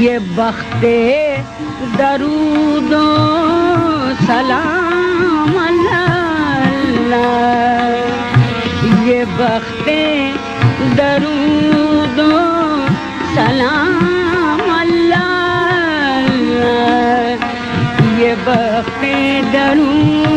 یہ بخت درود سلام اللہ۔ یہ بخت درود سلام دلوم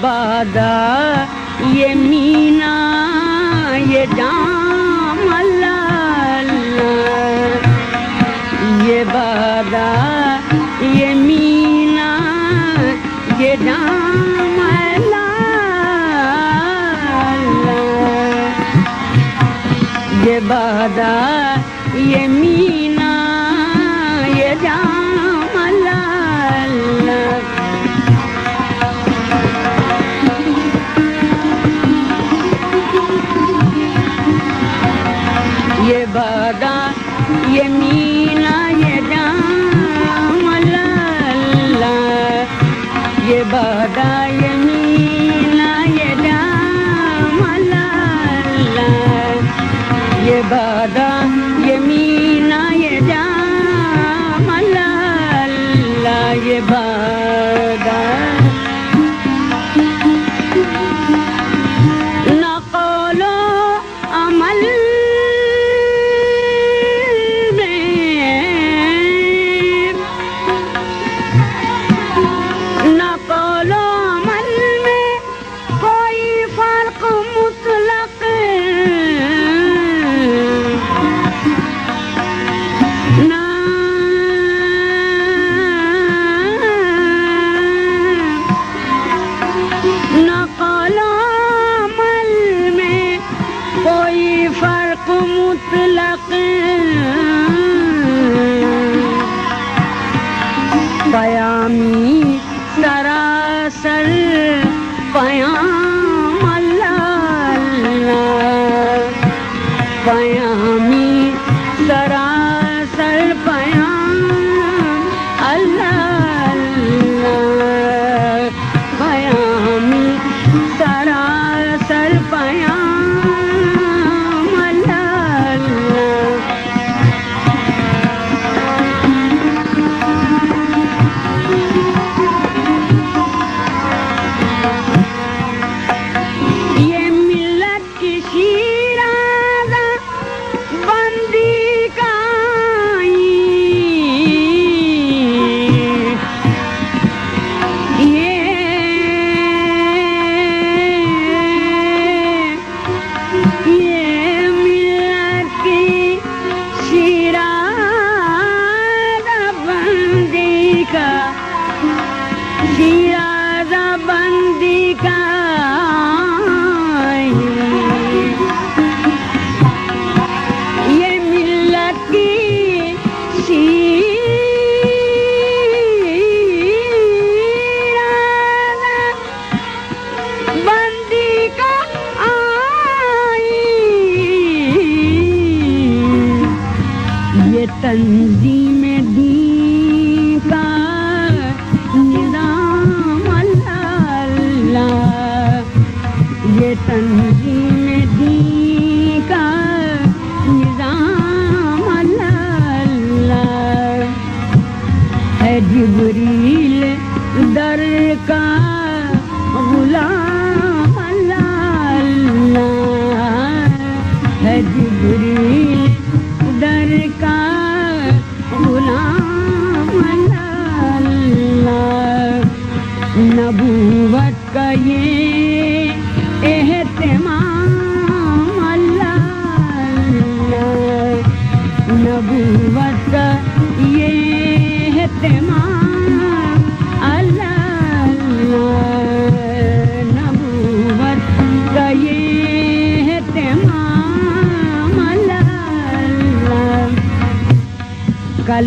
بادا یہ مینا، یہ جام اللہ یہ بادا یہ مینا، یہ جام اللہ یہ بادا یہ مینا، یہ جام اللہ y en. فرق مطلق. بیامی